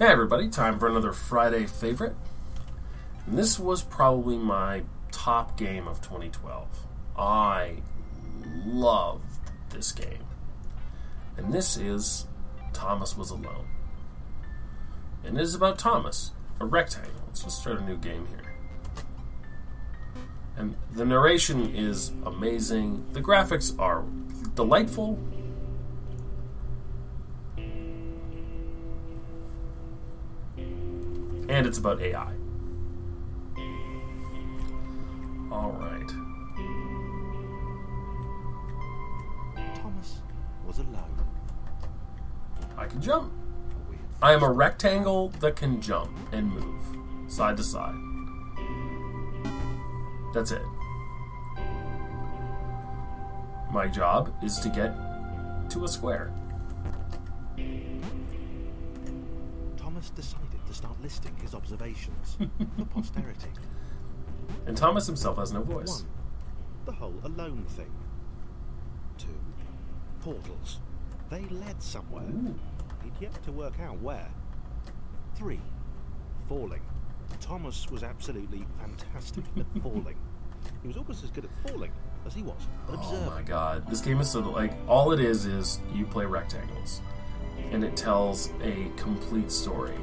Hey everybody, time for another Friday favorite. And this was probably my top game of 2012. I loved this game. And this is Thomas Was Alone. And it is about Thomas, a rectangle. Let's just start a new game here. And the narration is amazing. The graphics are delightful. And it's about AI. All right. Thomas was alone. I can jump. I am a rectangle that can jump and move side to side. That's it. My job is to get to a square. Thomas decided to start listing his observations for posterity. And Thomas himself has no voice. One, the whole alone thing. Two, portals. They led somewhere. Ooh. He'd yet to work out where. Three, falling. Thomas was absolutely fantastic at falling. He was almost as good at falling as he was at observing. Oh my god. This game is so like all it is is you play rectangles. And it tells a complete story.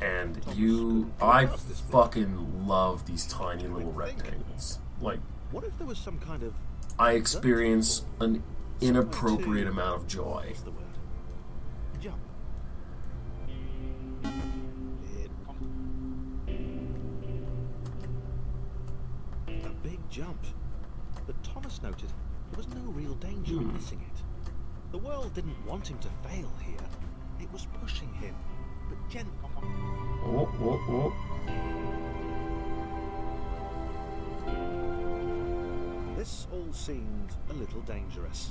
And you I grasp this bit. fucking love these tiny little rectangles. Like What if there was some kind of I experience an inappropriate amount of joy. What's the word? Jump. A big jump. But Thomas noted there was no real danger in hmm. missing it. The world didn't want him to fail here. It was pushing him. Oh, oh, oh. This all seemed a little dangerous.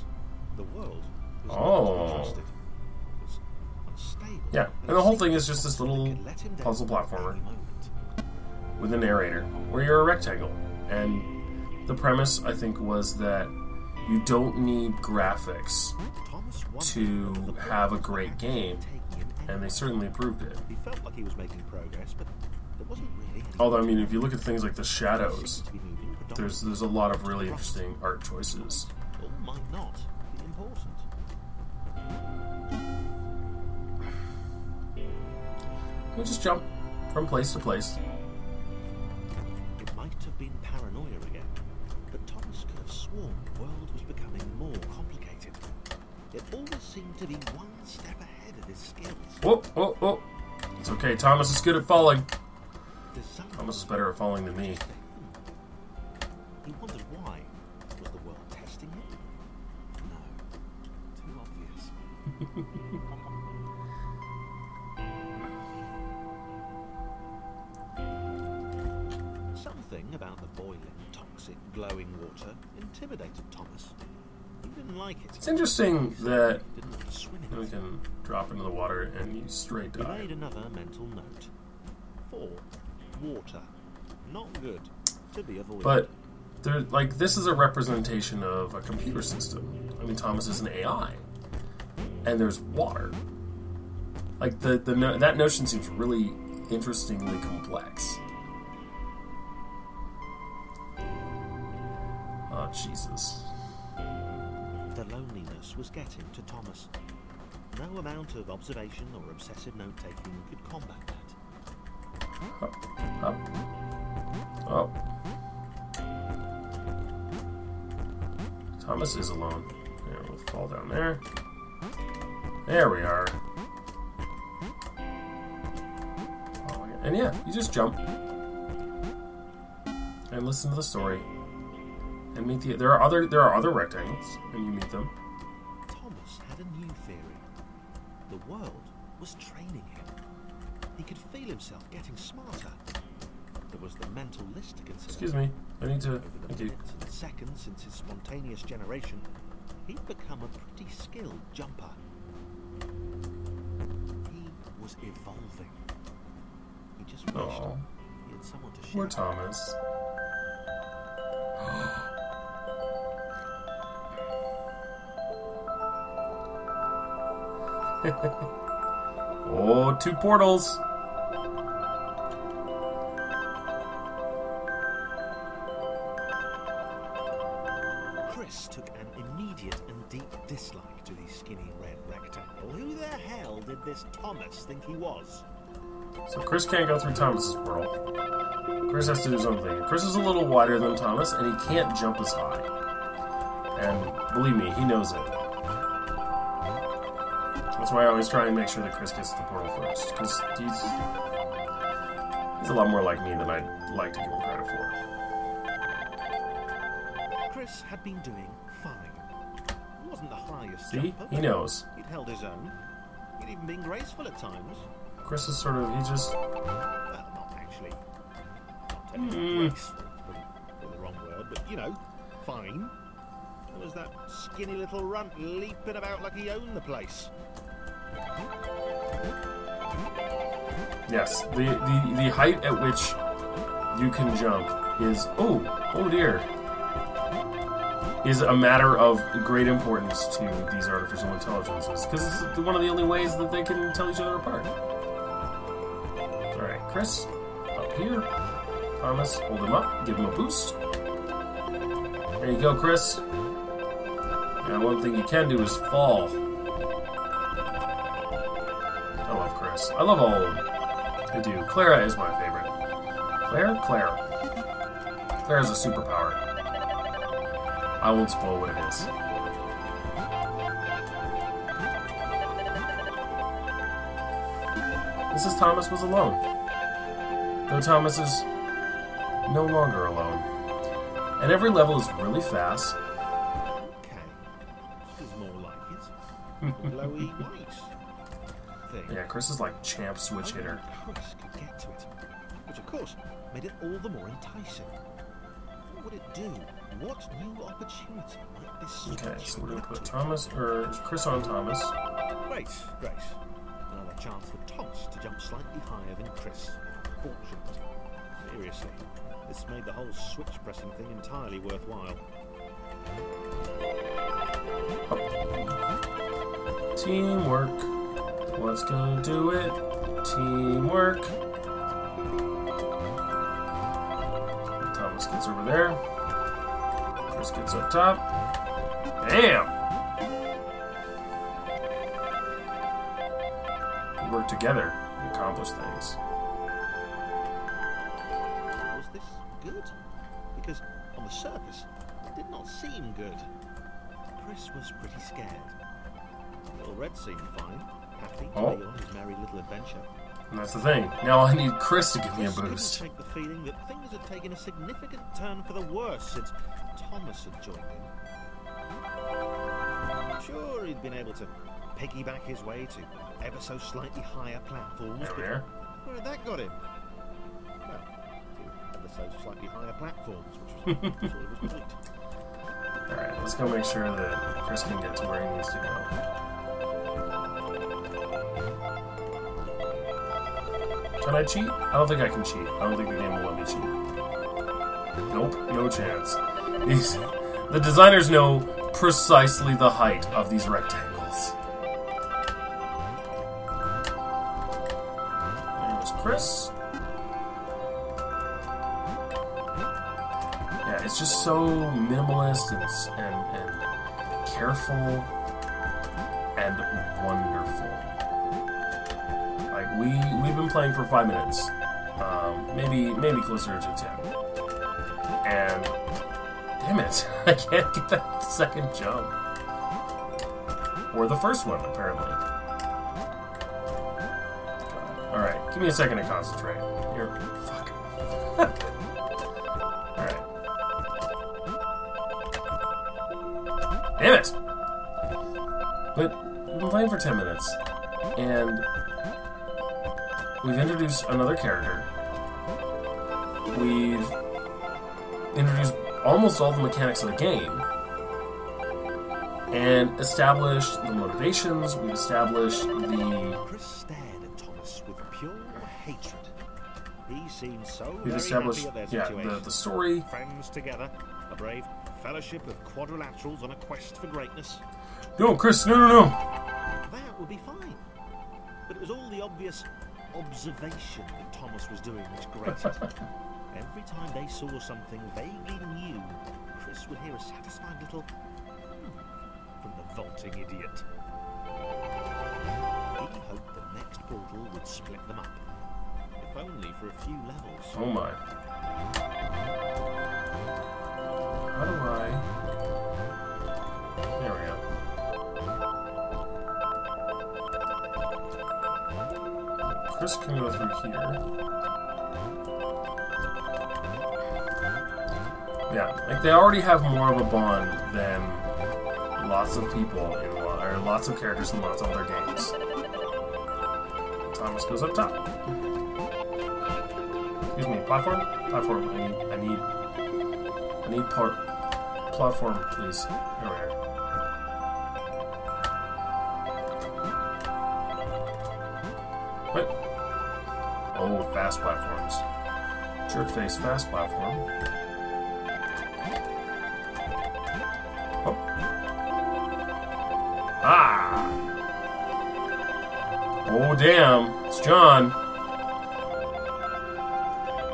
The world was Oh. not trusted. It was unstable. Yeah, and the whole thing is just this little Could let him down puzzle platformer. with a narrator where you're a rectangle. And the premise, I think, was that you don't need graphics, to have a great game, and they certainly proved it. He felt like he was making progress, but there wasn't really. Although, I mean, if you look at things like the shadows, seemed to be moving there's there's a lot of really interesting art choices. All might not be important. You just jump from place to place. It might have been paranoia again, but Thomas could have sworn the world was becoming more complicated. It always seemed to be one step ahead his skills. Whoop, whoop, whoop. It's okay, Thomas is good at falling. Thomas is better at falling than me. He wondered why. Was the world testing him? No. Too obvious. Something about the boiling, toxic, glowing water intimidated Thomas. He didn't like it. It's interesting that He didn't want to swim in we can drop into the water and you straight die. made another mental note. Four. Water. Not good. To be avoided. But there, like, this is a representation of a computer system. I mean, Thomas is an AI, and there's water. Like the the no, that notion seems really interestingly complex. Oh Jesus! The loneliness was getting to Thomas. No amount of observation or obsessive note taking could combat that. Up, up, oh. Thomas is alone. There, we'll fall down there. There we are. Oh, yeah. And yeah, you just jump and listen to the story and meet the. There are other there are other rectangles, and you meet them. Thomas had a new theory. The world was training him. He could feel himself getting smarter. There was the mental list to consider. Excuse me, I need to. Over the Thank you. minutes and seconds since his spontaneous generation, he'd become a pretty skilled jumper. He was evolving. He just wished Oh, he had someone to share. poor Thomas. Oh, two portals. Chris took an immediate and deep dislike to the skinny red rectangle. Who the hell did this Thomas think he was? So Chris can't go through Thomas's portal. Chris has to do his own thing. Chris is a little wider than Thomas, and he can't jump as high. And believe me, he knows it. That's why I always try and make sure that Chris gets the portal first, because he's he's a lot more like me than I'd like to give him credit for. Chris had been doing fine. He wasn't the highest See, jumper, he knows. He'd held his own. He'd even been graceful at times. Chris is sort of he just Well, not actually. Not technically Hmm. graceful, probably the wrong word, but you know, fine. There was that skinny little runt leaping about like he owned the place. Yes. The the the height at which you can jump is oh oh dear is a matter of great importance to these artificial intelligences because it's one of the only ways that they can tell each other apart. All right, Chris, up here. Thomas, hold him up, give him a boost. There you go, Chris. Now, one thing you can do is fall. I love all of them. I do. Clara is my favorite. Claire? Claire. Claire has a superpower. I won't spoil what it is. Mrs. Thomas was alone. Though Thomas is no longer alone. And every level is really fast. Okay. This is more like it. Glowy white thing. Yeah, Chris is like champ switch hitter. Chris could get to it, which of course made it all the more enticing. What would it do? What new opportunity might this Okay, so we're gonna put? Thomas or Chris on Thomas. Great, great. Another chance for Thomas to jump slightly higher than Chris. Fortunate. Seriously, this made the whole switch pressing thing entirely worthwhile. Teamwork. What's gonna do it? Teamwork. Thomas gets over there. Chris gets up top. Damn! We work together and accomplish things. Was this good? Because on the surface, it did not seem good. Chris was pretty scared. Little Red seemed fine, to Oh. be on merry little adventure. And that's the thing. Now I need Chris to give me a boost. shake the feeling that things had taken a significant turn for the worse since Thomas had joined hmm? in. Sure, he'd been able to piggyback his way to ever so slightly higher platforms, There we are. where had that got him? Well, to ever so slightly higher platforms, which was sort of his point. Alright, let's go make sure that Chris can get to where he needs to go. Can I cheat? I don't think I can cheat. I don't think the game will let me cheat. Nope, no chance. The designers know precisely the height of these rectangles. There's Chris. Yeah, it's just so minimalist and, and, and careful and wonderful. We we've been playing for five minutes, um, maybe maybe closer to ten, and damn it, I can't get that second jump or the first one apparently. All right, give me a second to concentrate. Here, fuck. All right. Damn it! But we've been playing for 10 minutes, and we've introduced another character. We've introduced almost all the mechanics of the game, and established the motivations, we've established the. Chris stared at Thomas with pure hatred. He seemed so We've established, happy at their yeah, the, the story. Friends together, a brave fellowship of quadrilaterals on a quest for greatness. No, Chris, no, no, no! That would be fine. but it was all the obvious observation that Thomas was doing which grated. Every time they saw something vaguely new, Chris would hear a satisfied little "Hmm," from the vaulting idiot. He hoped the next portal would split them up, if only for a few levels. Oh my. How do I... Chris can go through here. Yeah, like they already have more of a bond than lots of people in or lots of characters in lots of other games. Thomas goes up top. Excuse me, platform? Platform. I need, I need, I need part, platform, please. There fast platforms. Jerk face, fast platform. Oh. Ah! Oh, damn. It's John.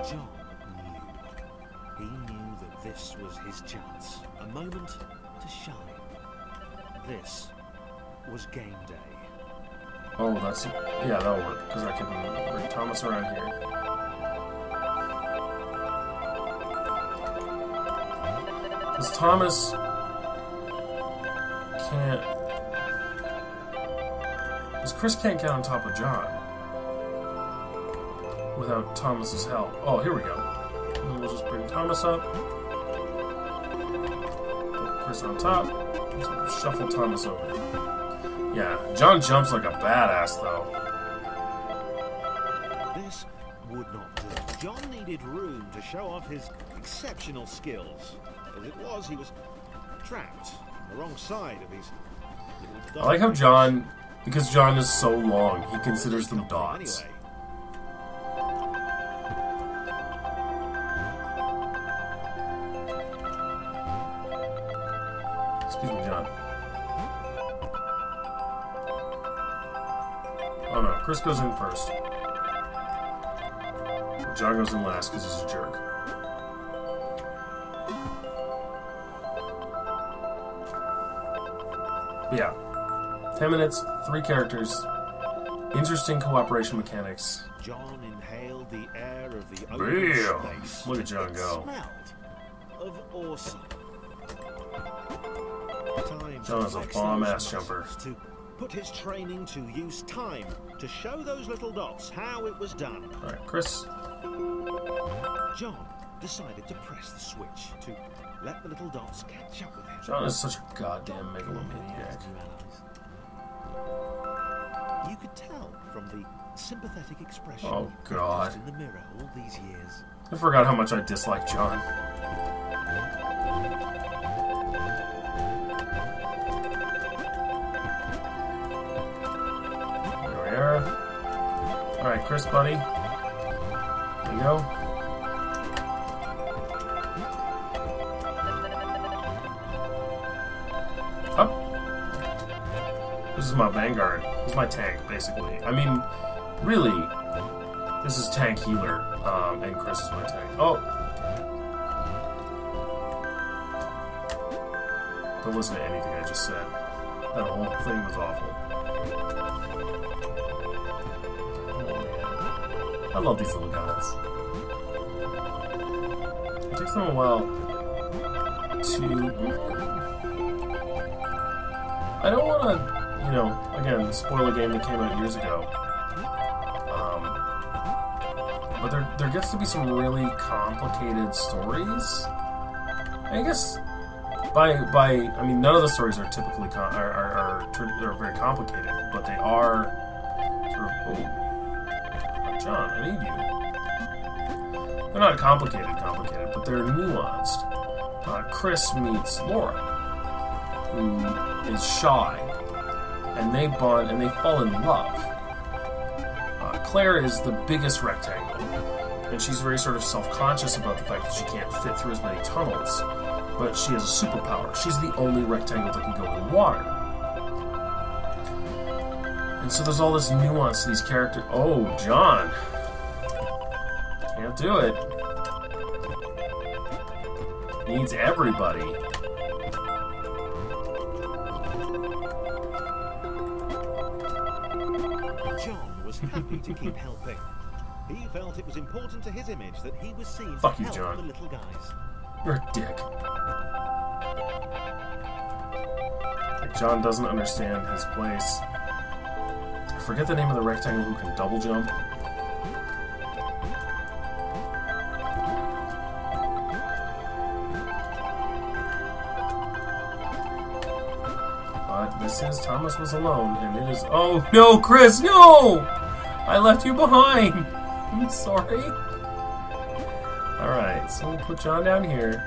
John knew. He knew that this was his chance. A moment to shine. This was game day. Oh, that's yeah, that'll work because I can bring Thomas around here. Because Thomas can't. Because Chris can't get on top of John without Thomas's help. Oh, here we go. And we'll just bring Thomas up. Put Chris on top. Shuffle Thomas over. Yeah, John jumps like a badass though. This would not do. John needed room to show off his exceptional skills. As it was, he was trapped on the wrong side of his I like how. John, because John is so long, he considers them Anyway, dots. Chris goes in first. John goes in last because he's a jerk. But yeah. 10 minutes, three characters, interesting cooperation mechanics. John inhaled the air of the open space. Look at John go. Of awesome. John is a bomb-ass those jumper. Put his training to use. Time to show those little dots how it was done. Alright, Chris. John decided to press the switch to let the little dots catch up with him. John is such a goddamn megalomaniac. You could tell from the sympathetic expression Oh, God. in the mirror all these years. I forgot how much I dislike John. Alright, Chris, buddy. There you go. Up. This is my vanguard. This is my tank, basically. I mean, really, this is tank healer, um, and Chris is my tank. Oh! Don't listen to anything I just said. That whole thing was awful. I love these little guys. It takes them a while to. I don't want to, you know, again, spoil a game that came out years ago. Um, but there, there gets to be some really complicated stories. I guess by by I mean none of the stories are typically are, are, are, are very complicated, but they are sort of oh, John, I need you. They're not complicated, complicated, but they're nuanced. Uh, Chris meets Laura, who is shy, and they bond and they fall in love. Uh, Claire is the biggest rectangle, and she's very sort of self-conscious about the fact that she can't fit through as many tunnels. But she has a superpower. She's the only rectangle that can go in water. And so there's all this nuance to these characters. Oh, John. Can't do it. Needs everybody. John was happy to keep helping. He felt it was important to his image that he was seen Fuck to you, help John. the little guys. You're a dick. Like, John doesn't understand his place. I forget the name of the rectangle who can double jump. But this is Thomas was alone, and it is. Oh no, Chris, no! I left you behind. I'm sorry. Alright, so we'll put John down here.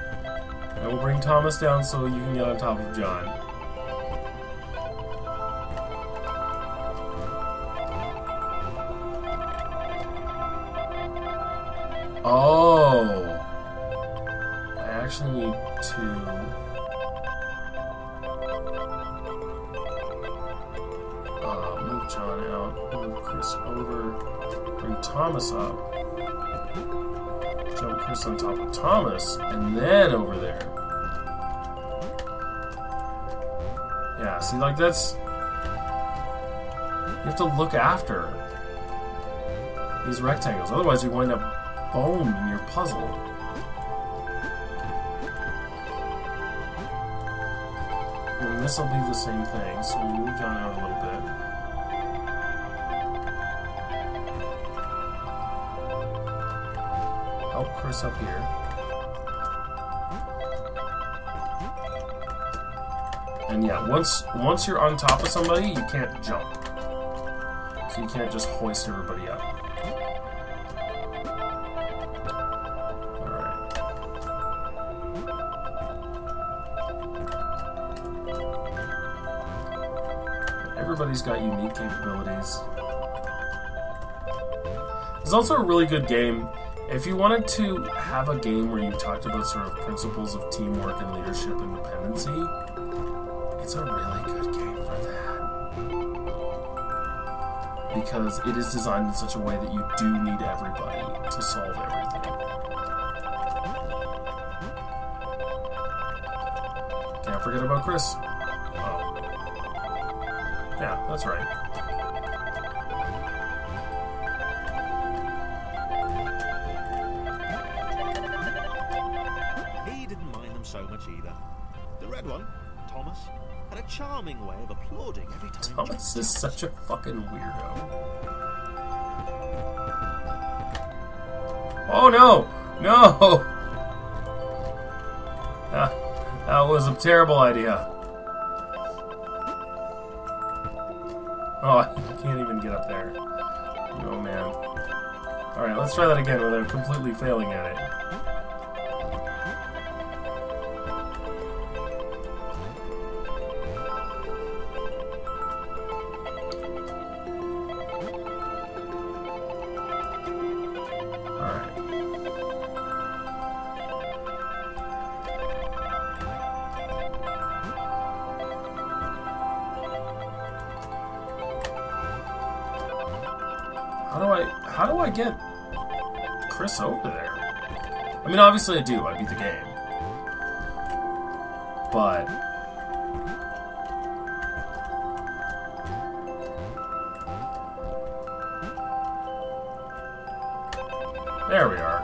And we'll bring Thomas down so you can get on top of John. Actually need to. Uh, move John out, move Chris over, bring Thomas up jump Chris on top of Thomas, and then over there. Yeah, see, like that's. You have to look after these rectangles, otherwise, you wind up boned in your puzzle. This will be the same thing, so we'll move John out a little bit. help Chris up here. And yeah, once once you're on top of somebody, you can't jump. So you can't just hoist everybody up. Everybody's got unique capabilities. It's also a really good game if you wanted to have a game where you talked about sort of principles of teamwork and leadership and dependency, it's a really good game for that. Because it is designed in such a way that you do need everybody to solve everything. Can't forget about Chris. Yeah, that's right. He didn't mind them so much either. The red one, Thomas, had a charming way of applauding every time Thomas is such a fucking weirdo. Oh no! No! That, that was a terrible idea. Oh, I can't even get up there. Oh man. Alright, let's try that again without completely failing at it. Chris over there? I mean obviously I do, I beat the game. But There we are.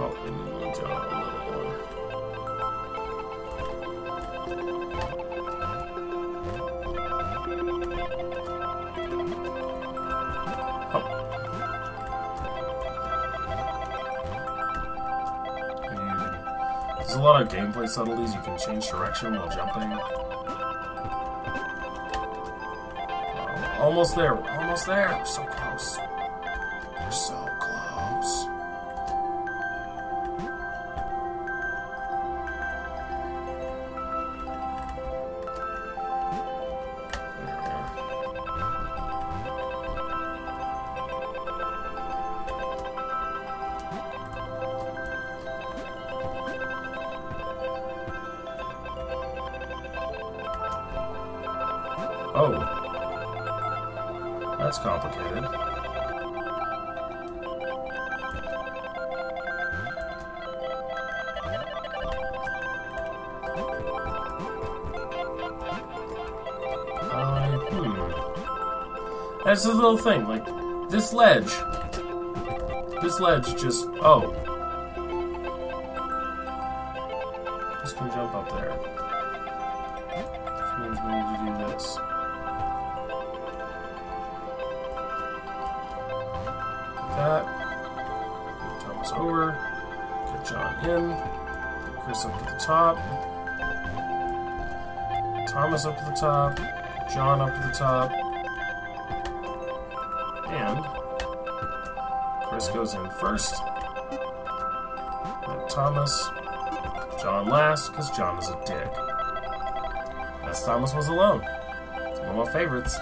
Oh, we need to move John a little more. Oh. Can- There's a lot of gameplay subtleties. You can change direction while jumping. Almost there. We're almost there. So close. Oh. That's complicated. Uh, hmm. That's the little thing, like, this ledge. This ledge just. Oh. Just can jump up there. Which means we need to do this. That. Thomas over. Get John in. Get Chris up to the top. Thomas up to the top. John up to the top. And Chris goes in first. Then Thomas. John last, because John is a dick. As Thomas was alone. It's one of my favorites.